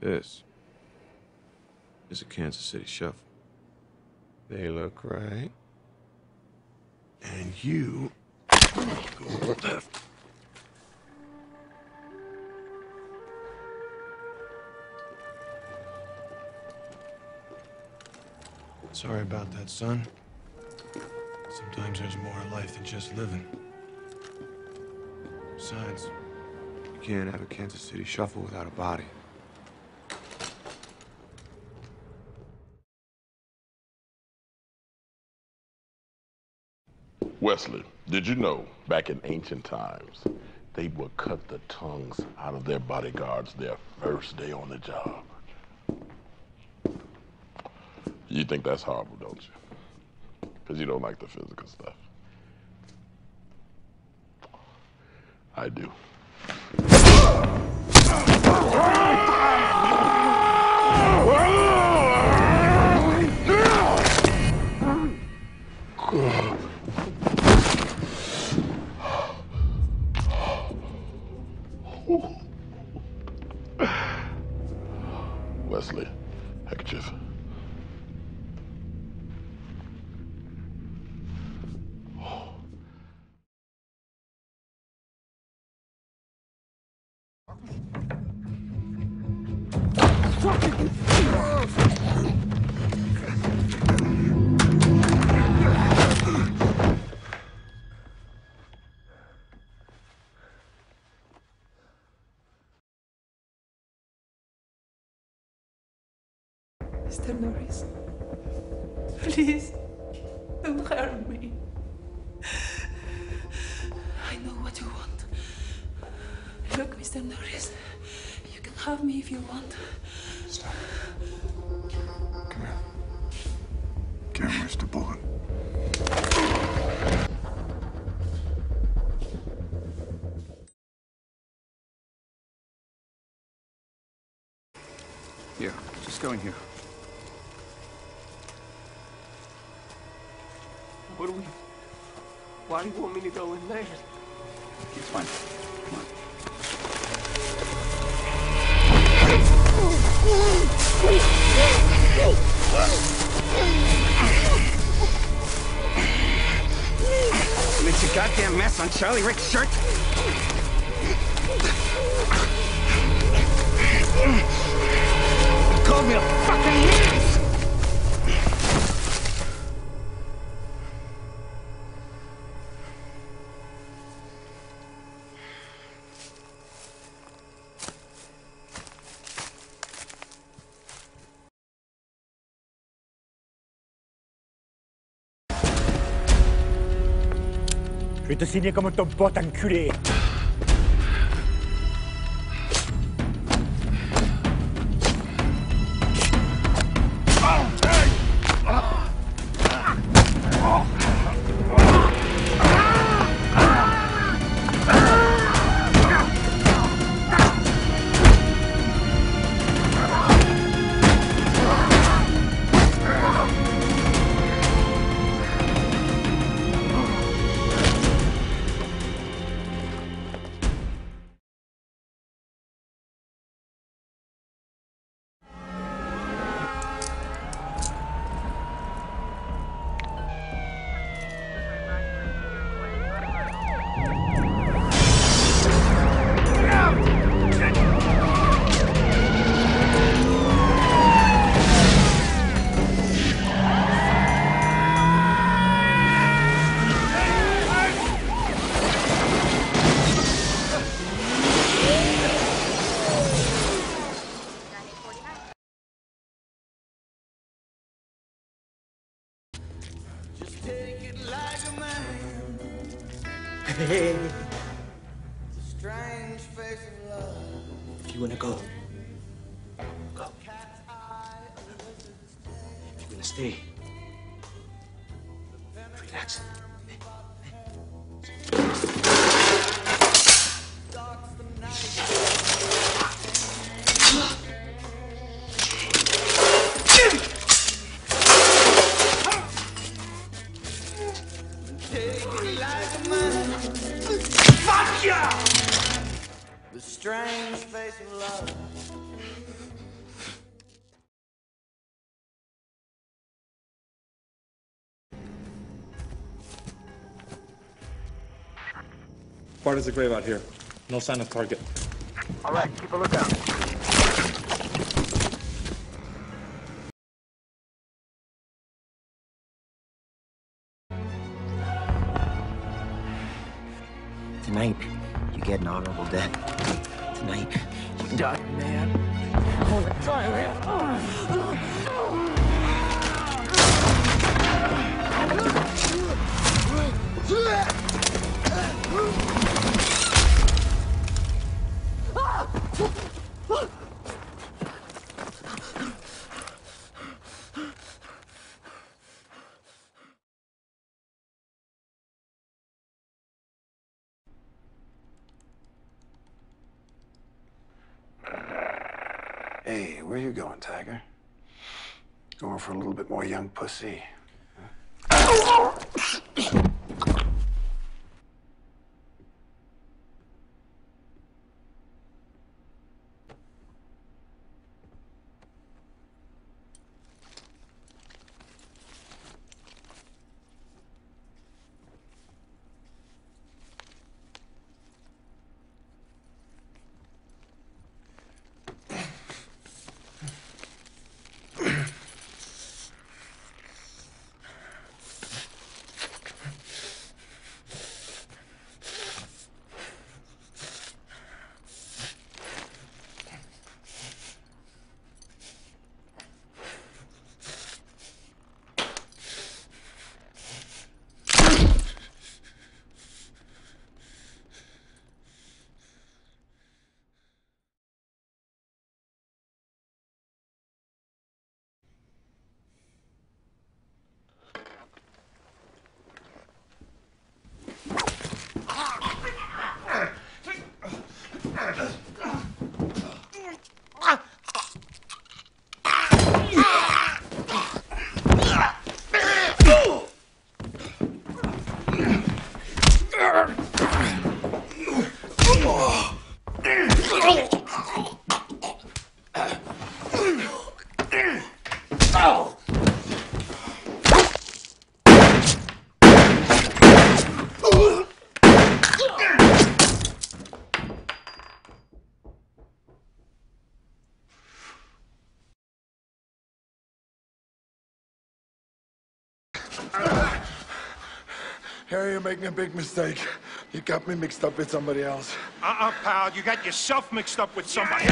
This is a Kansas City shuffle. They look right. And you go left. Sorry about that, son. Sometimes there's more to life than just living. Besides, you can't have a Kansas City shuffle without a body. Wesley, did you know back in ancient times, they would cut the tongues out of their bodyguards their first day on the job? You think that's horrible, don't you? Because you don't like the physical stuff. I do. Wesley, handkerchief. Mr. Norris, please don't hurt me. I know what you want. Look, Mr. Norris, you can have me if you want. Stop. Come here. Can't risk the bullet. Here, just go in here. What do we. Why do you want me to go in there? It's fine. Come on. Makes a goddamn mess on Charlie Rick's shirt. Je vais te signer comme ton pote enculé. If you wanna go, go. If you wanna stay, relax. Far as the grave out here. No sign of target. All right, keep a lookout. Tonight, you get an honorable death. Tonight, you die, man. All the time, man. Hey, where you going, Tiger? Going for a little bit more young pussy. Ah! Harry, you're making a big mistake. You got me mixed up with somebody else. Uh-uh, pal. You got yourself mixed up with somebody.